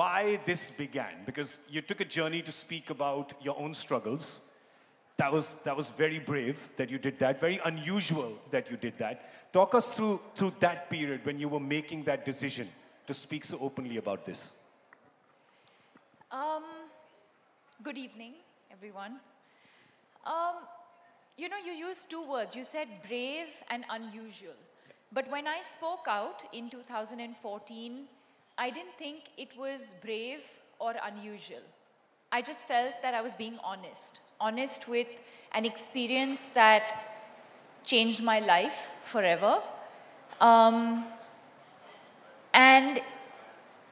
why this began, because you took a journey to speak about your own struggles. That was, that was very brave that you did that, very unusual that you did that. Talk us through, through that period when you were making that decision to speak so openly about this. Um, good evening, everyone. Um, you know, you used two words. You said brave and unusual. But when I spoke out in 2014, I didn't think it was brave or unusual. I just felt that I was being honest, honest with an experience that changed my life forever. Um, and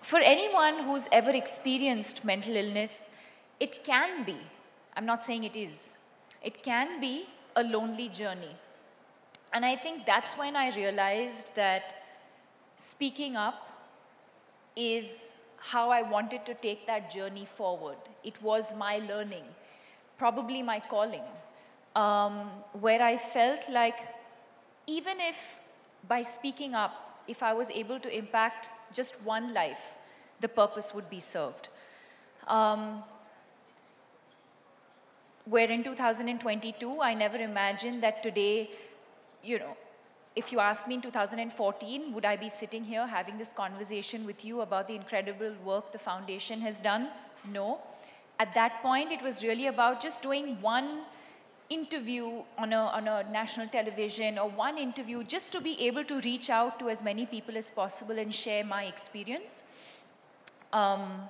for anyone who's ever experienced mental illness, it can be, I'm not saying it is, it can be a lonely journey. And I think that's when I realized that speaking up is how I wanted to take that journey forward. It was my learning, probably my calling, um, where I felt like even if by speaking up, if I was able to impact just one life, the purpose would be served. Um, where in 2022, I never imagined that today, you know, if you asked me in 2014, would I be sitting here having this conversation with you about the incredible work the foundation has done? No. At that point, it was really about just doing one interview on a, on a national television or one interview just to be able to reach out to as many people as possible and share my experience. Um,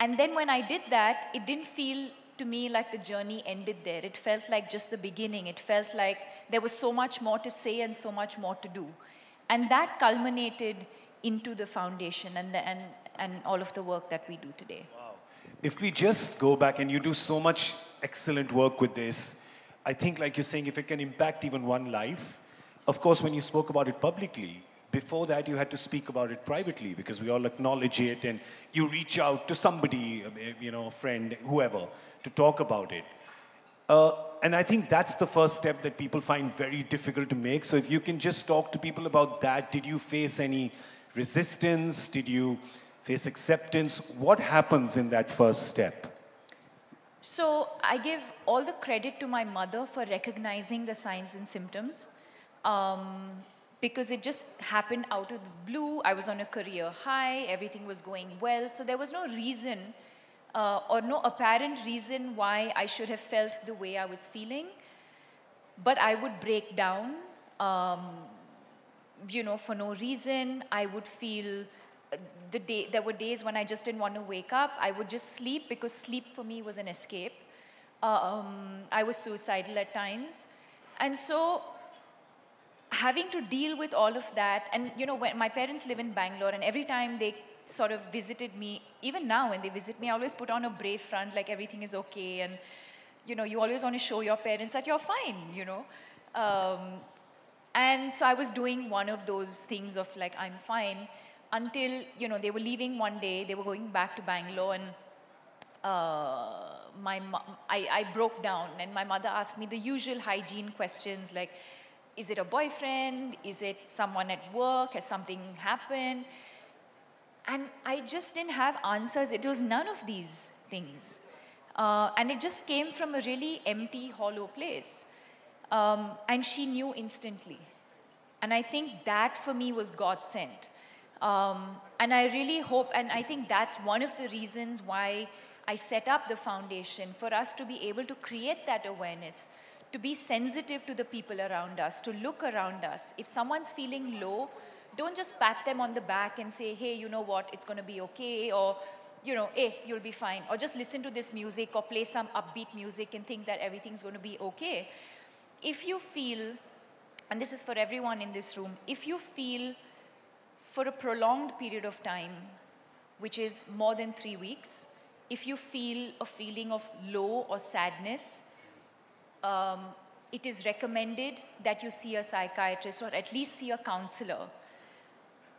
and then when I did that, it didn't feel to me like the journey ended there. It felt like just the beginning. It felt like there was so much more to say and so much more to do. And that culminated into the foundation and, the, and, and all of the work that we do today. Wow. If we just go back and you do so much excellent work with this, I think, like you're saying, if it can impact even one life, of course, when you spoke about it publicly, before that you had to speak about it privately because we all acknowledge it and you reach out to somebody, you know, a friend, whoever, to talk about it. Uh, and I think that's the first step that people find very difficult to make. So if you can just talk to people about that, did you face any resistance? Did you face acceptance? What happens in that first step? So I give all the credit to my mother for recognizing the signs and symptoms. Um, because it just happened out of the blue. I was on a career high, everything was going well, so there was no reason uh, or no apparent reason why I should have felt the way I was feeling. But I would break down, um, you know, for no reason. I would feel uh, the day, there were days when I just didn't want to wake up. I would just sleep because sleep for me was an escape. Um, I was suicidal at times. And so having to deal with all of that, and you know, when my parents live in Bangalore, and every time they sort of visited me, even now when they visit me, I always put on a brave front, like everything is okay, and you know, you always want to show your parents that you're fine, you know. Um, and so I was doing one of those things of like, I'm fine, until, you know, they were leaving one day, they were going back to Bangalore, and uh, my I, I broke down, and my mother asked me the usual hygiene questions like, is it a boyfriend? Is it someone at work? Has something happened? And I just didn't have answers. It was none of these things. Uh, and it just came from a really empty, hollow place. Um, and she knew instantly. And I think that for me was God sent. Um, and I really hope, and I think that's one of the reasons why I set up the foundation for us to be able to create that awareness, to be sensitive to the people around us, to look around us. If someone's feeling low, don't just pat them on the back and say, hey, you know what, it's going to be okay, or, you know, hey, you'll be fine. Or just listen to this music or play some upbeat music and think that everything's going to be okay. If you feel, and this is for everyone in this room, if you feel for a prolonged period of time, which is more than three weeks, if you feel a feeling of low or sadness, um, it is recommended that you see a psychiatrist or at least see a counselor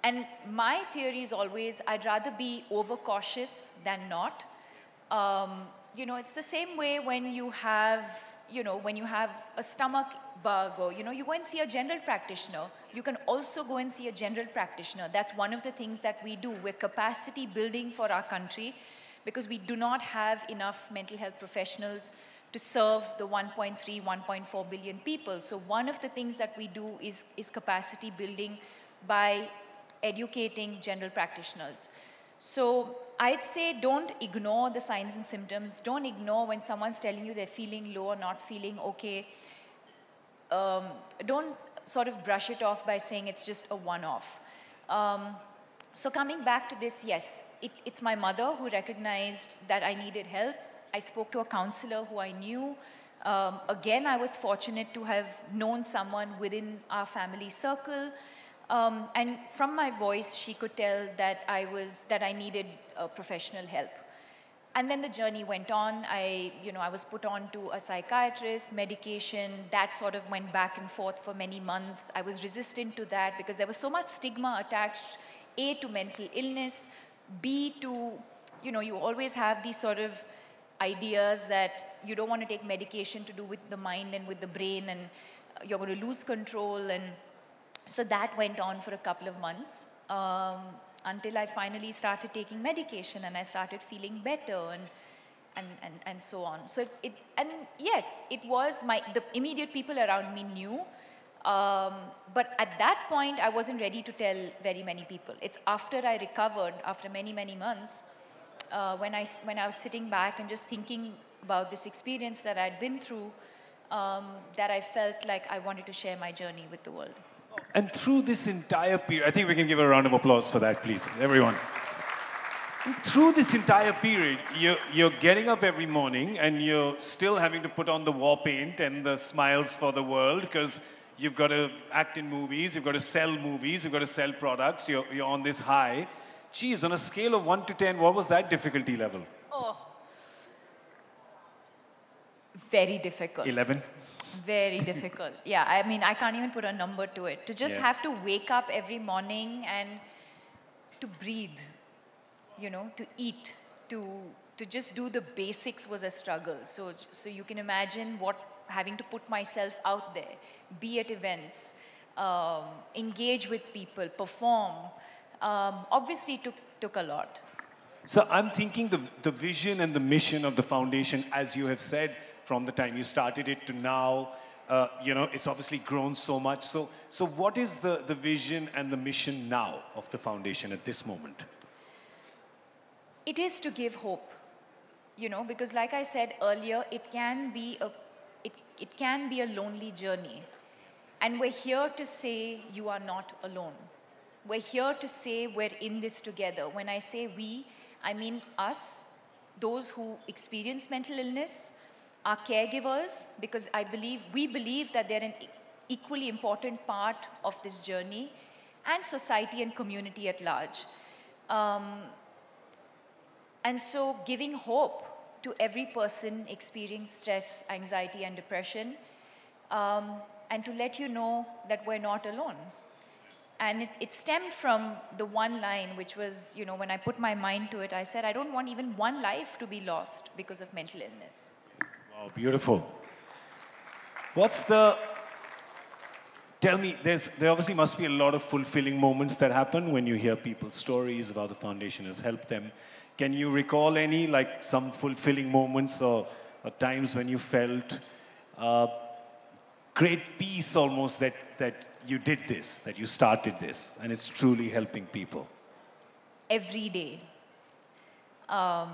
and my theory is always I'd rather be overcautious than not. Um, you know, it's the same way when you have, you know, when you have a stomach bug or, you know, you go and see a general practitioner. you can also go and see a general practitioner. That's one of the things that we do. We're capacity building for our country because we do not have enough mental health professionals to serve the 1.3, 1.4 billion people. So one of the things that we do is, is capacity building by educating general practitioners. So I'd say don't ignore the signs and symptoms. Don't ignore when someone's telling you they're feeling low or not feeling okay. Um, don't sort of brush it off by saying it's just a one-off. Um, so coming back to this, yes, it, it's my mother who recognized that I needed help. I spoke to a counselor who I knew. Um, again, I was fortunate to have known someone within our family circle. Um, and from my voice, she could tell that I was that I needed uh, professional help. And then the journey went on. I, you know, I was put on to a psychiatrist, medication. That sort of went back and forth for many months. I was resistant to that because there was so much stigma attached, A, to mental illness, B, to, you know, you always have these sort of ideas that you don't want to take medication to do with the mind and with the brain and you're going to lose control. And so that went on for a couple of months. Um, until I finally started taking medication and I started feeling better and, and, and, and so on. So it, it, and yes, it was my, the immediate people around me knew, um, but at that point, I wasn't ready to tell very many people. It's after I recovered, after many, many months, uh, when, I, when I was sitting back and just thinking about this experience that I'd been through, um, that I felt like I wanted to share my journey with the world. And through this entire period, I think we can give a round of applause for that, please, everyone. Through this entire period, you're, you're getting up every morning and you're still having to put on the war paint and the smiles for the world because you've got to act in movies, you've got to sell movies, you've got to sell products, you're, you're on this high. Geez, on a scale of 1 to 10, what was that difficulty level? Oh, very difficult. 11? Very difficult. Yeah, I mean, I can't even put a number to it. To just Yeah. have to wake up every morning and to breathe, you know, to eat, to to just do the basics was a struggle. So so you can imagine what having to put myself out there, be at events, um, engage with people, perform. Um, obviously, took took a lot. So I'm thinking the, the vision and the mission of the foundation, as you have said, from the time you started it to now, uh, you know, it's obviously grown so much. So, so what is the, the vision and the mission now of the foundation at this moment? It is to give hope, you know, because like I said earlier, it can be a, it, it can be a lonely journey. And we're here to say you are not alone. We're here to say we're in this together. When I say we, I mean us, those who experience mental illness, our caregivers, because I believe, we believe that they're an equally important part of this journey, and society and community at large. Um, and so, giving hope to every person experiencing stress, anxiety, and depression, um, and to let you know that we're not alone. And it, it stemmed from the one line, which was, you know, when I put my mind to it, I said, I don't want even one life to be lost because of mental illness. Wow, beautiful. What's the. Tell me, there's, there obviously must be a lot of fulfilling moments that happen when you hear people's stories about the foundation has helped them. Can you recall any, like some fulfilling moments or, or times when you felt uh, great peace almost that, that you did this, that you started this, and it's truly helping people? every day. Um,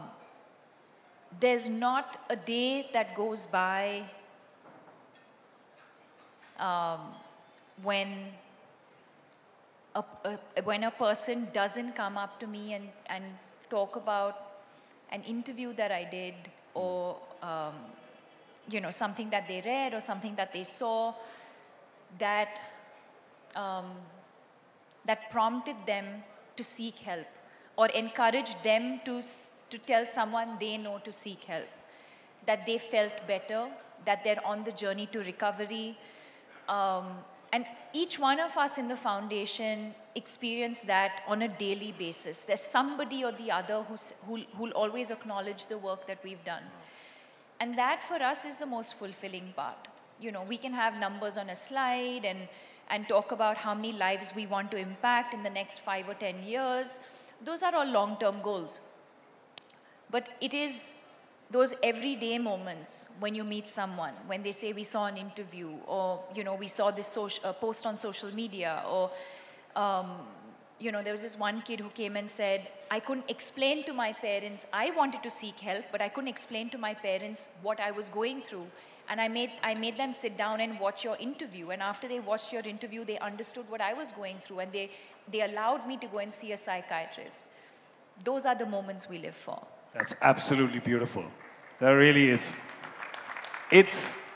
there's not a day that goes by um, when a, a, when a person doesn't come up to me and, and talk about an interview that I did or um, you know something that they read or something that they saw that um, that prompted them to seek help or encouraged them to, to tell someone they know to seek help. That they felt better, that they're on the journey to recovery. Um, and each one of us in the foundation experience that on a daily basis. There's somebody or the other who's, who'll, who'll always acknowledge the work that we've done. And that for us is the most fulfilling part. You know, we can have numbers on a slide and, and talk about how many lives we want to impact in the next five or 10 years. Those are all long term goals. But it is those everyday moments when you meet someone, when they say we saw an interview, or you know we saw this social, uh, post on social media, or um, you know there was this one kid who came and said I couldn't explain to my parents. I wanted to seek help, but I couldn't explain to my parents what I was going through. And I made, I made them sit down and watch your interview. And after they watched your interview, they understood what I was going through. And they, they allowed me to go and see a psychiatrist. Those are the moments we live for. That's absolutely beautiful. That really is. It's